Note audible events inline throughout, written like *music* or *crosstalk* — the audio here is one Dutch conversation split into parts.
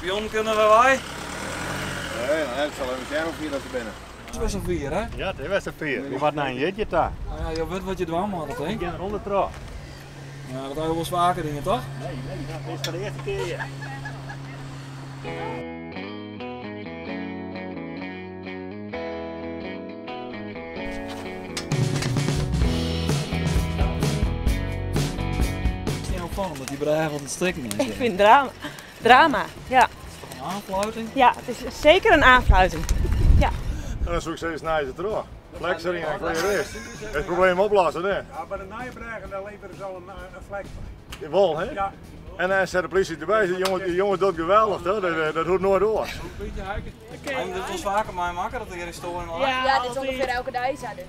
Pion kunnen we wij? Nee, dan heb ik al een jaar of vier dat ze binnen. Het was een vier, hè? Ja, dat was een vier. Die was naar een jeetje daar. Nou ja, je weet wat je dwam had, hè? Ik ben eronder terug. Ja, dat heb je wel zwaker dingen, toch? Nee, nee, dat is voor de eerste keer. Het is opvallend dat die bedrijven wat het strikken is. Ik vind drama. Drama, ja. Een aanfluiting. Ja, het is zeker een aanfluiting. En dan zoek ik steeds naar je terug. Flex erin en is. Het probleem oplossen, hè? Ja, bij de Nijbregen daar leveren ze al een, eh, een vlek van. In Wol, hè? Ja, En dan zet de politie erbij. Die jongen, die jongen doet geweldig, hè? Dat, dat, dat hoort nooit door. Hij moet wel vaker mij maken dat er hier is storen. Ja, dit is ongeveer elke dag zo dus.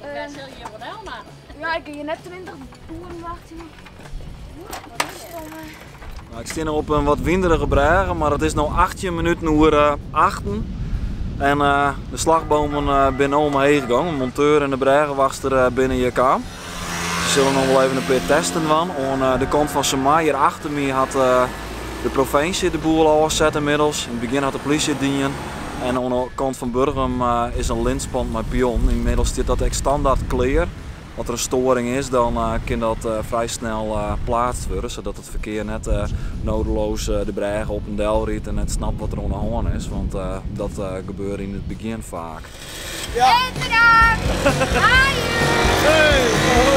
Daar zul je wel helemaal. Ja, ik heb hier net 20 boeren wachten. Nou, ik sta op een wat winderige bregen, maar het is nu 18 minuten uur uh, 8. En eh, de slagbomen uh, binnen om me heen gegaan. De monteur en de bregenwachter uh, binnen je kamer. Ze zullen nog wel even een paar testen van. Aan de kant van Semai hier achter me had de provincie de boel al gezet inmiddels. In het begin had de politie het dienen. En aan de kant van Burgum is een linspand met pion. Inmiddels zit dat echt standaard clear. Als er een storing is, dan uh, kan dat uh, vrij snel uh, plaatst worden, zodat het verkeer net nodeloos de bregen op een del riet en net snapt wat er aan de hand is, want dat gebeurt in het begin vaak. Ja. Hey! *laughs*